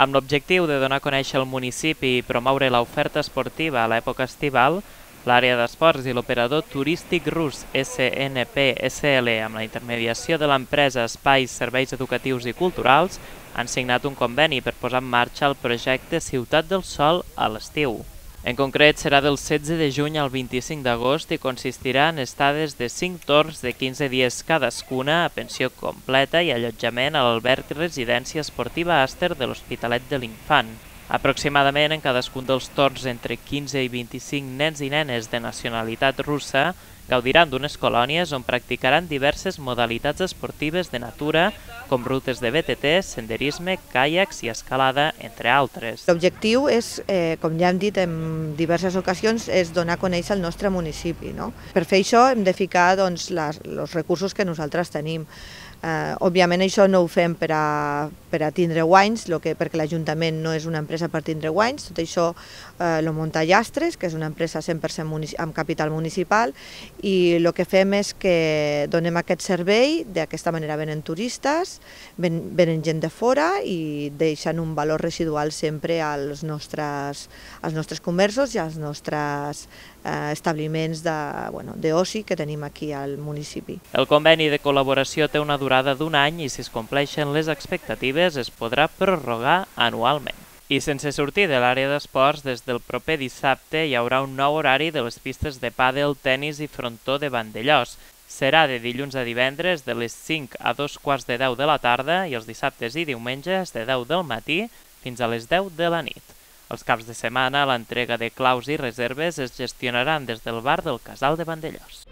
Amb l'objectiu de donar a conèixer el municipi i promoure l'oferta esportiva a l'època estival, l'àrea d'esports i l'operador turístic rus SNP SL amb la intermediació de l'empresa Espais Serveis Educatius i Culturals han signat un conveni per posar en marxa el projecte Ciutat del Sol a l'estiu. En concret, serà del 16 de juny al 25 d'agost i consistirà en estades de 5 torns de 15 dies cadascuna a pensió completa i allotjament a l'alberg residència esportiva Àster de l'Hospitalet de l'Infant. Aproximadament en cadascun dels torns entre 15 i 25 nens i nenes de nacionalitat russa gaudiran d'unes colònies on practicaran diverses modalitats esportives de natura, com rutes de BTT, senderisme, caiacs i escalada, entre altres. L'objectiu és, eh, com ja hem dit en diverses ocasions, és donar a conèixer el nostre municipi. No? Per fer això hem de ficar doncs, les, els recursos que nosaltres tenim. Eh, òbviament això no ho fem per a, per a tindre guanys, lo que, perquè l'Ajuntament no és una empresa per tindre guanys, tot això eh, lo munta Llastres, que és una empresa 100% amb capital municipal, i el que fem és que donem aquest servei, d'aquesta manera venen turistes, ven, venen gent de fora i deixen un valor residual sempre als nostres, als nostres comerços i als nostres eh, establiments d'oci bueno, que tenim aquí al municipi. El conveni de col·laboració té una durada d'un any i si es compleixen les expectatives es podrà prorrogar anualment. I sense sortir de l'àrea d'esports, des del proper dissabte hi haurà un nou horari de les pistes de pàdel, tennis i frontó de Vandellós. Serà de dilluns a divendres de les 5 a 2 quarts de 10 de la tarda i els dissabtes i diumenges de 10 del matí fins a les 10 de la nit. Els caps de setmana, l'entrega de claus i reserves es gestionaran des del bar del Casal de Vandellós.